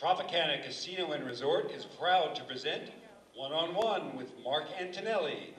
Tropicana Casino and Resort is proud to present One on One with Marc Antonelli.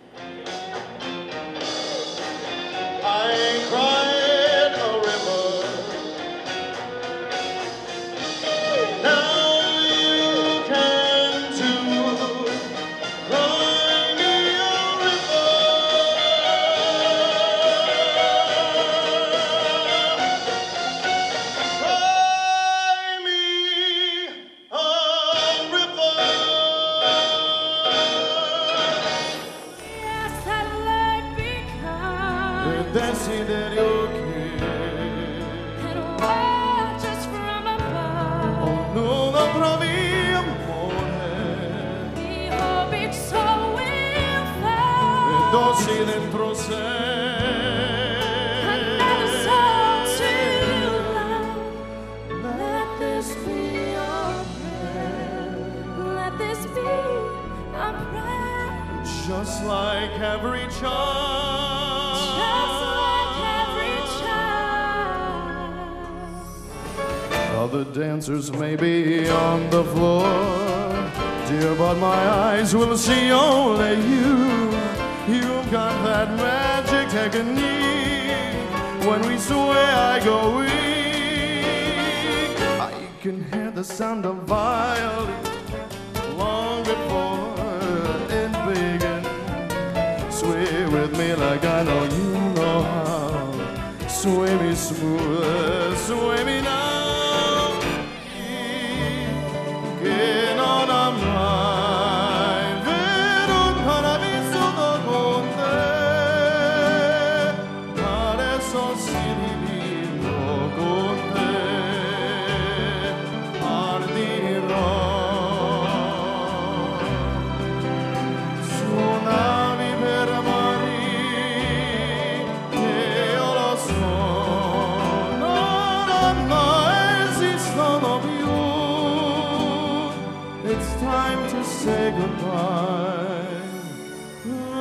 Just like every child. Other dancers may be on the floor, dear, but my eyes will see only you. You've got that magic technique. When we sway, I go weak. I can hear the sound of violin long before it begins. Sway with me like I know you know how. Sway me smooth, sway me It's time to say goodbye.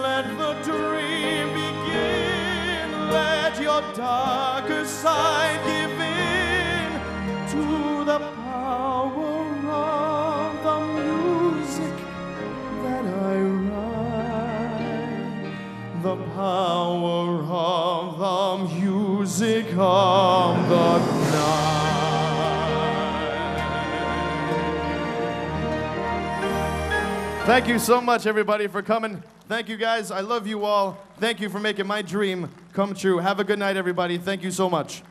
Let the dream begin. Let your darker side give in to the power of the music that I write. The power of the music of the night. Thank you so much, everybody, for coming. Thank you, guys. I love you all. Thank you for making my dream come true. Have a good night, everybody. Thank you so much.